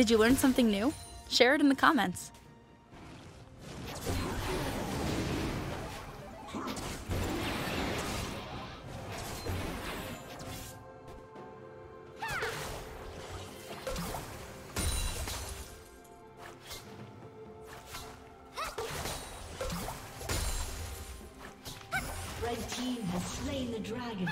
Did you learn something new? Share it in the comments. Red team has slain the dragon.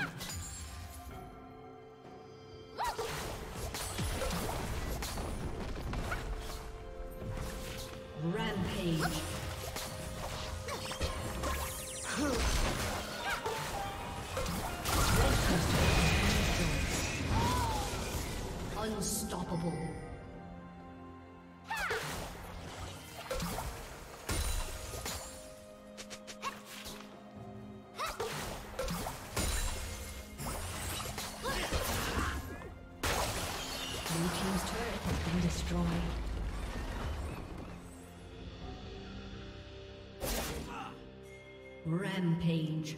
Rampage.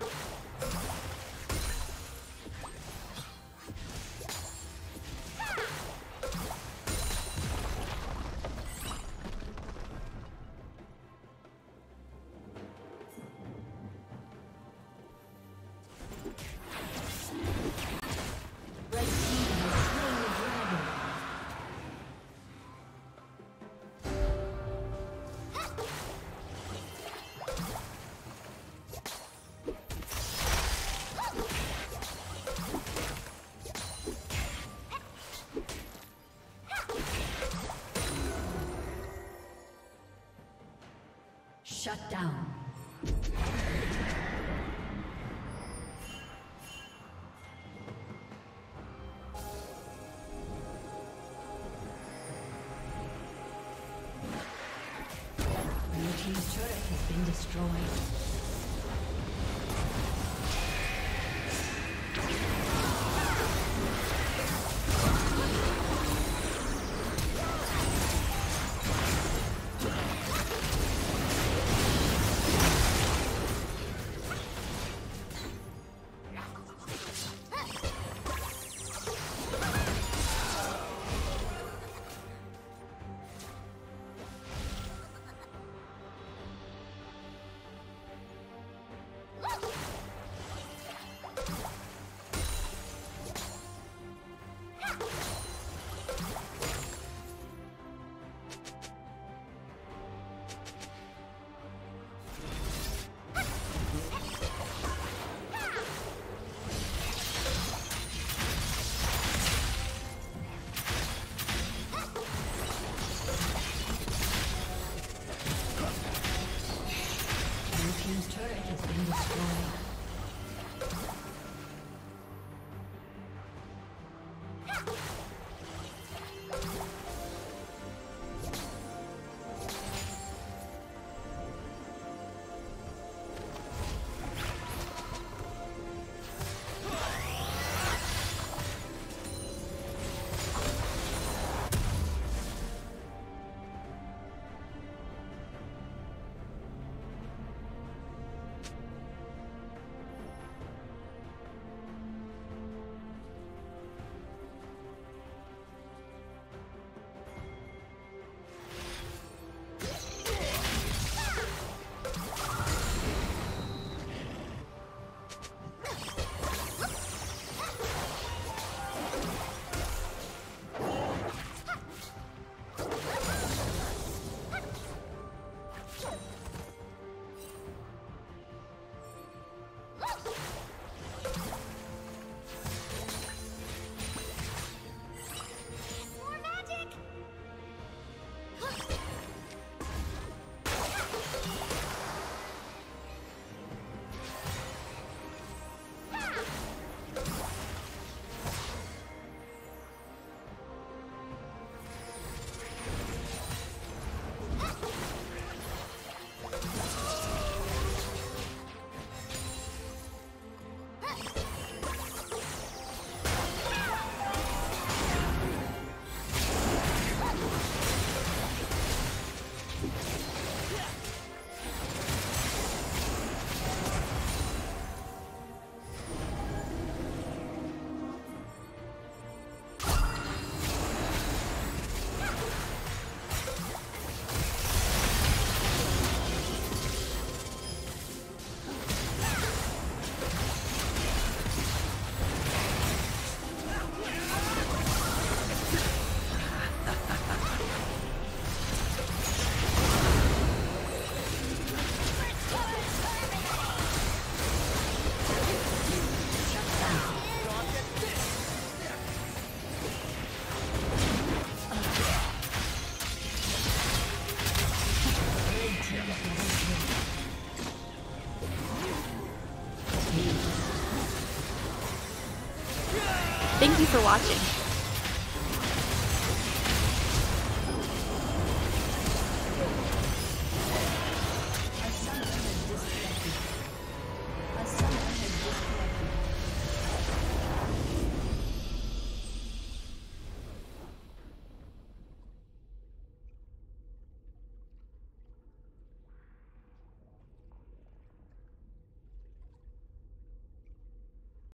待って。Shut down. For watching.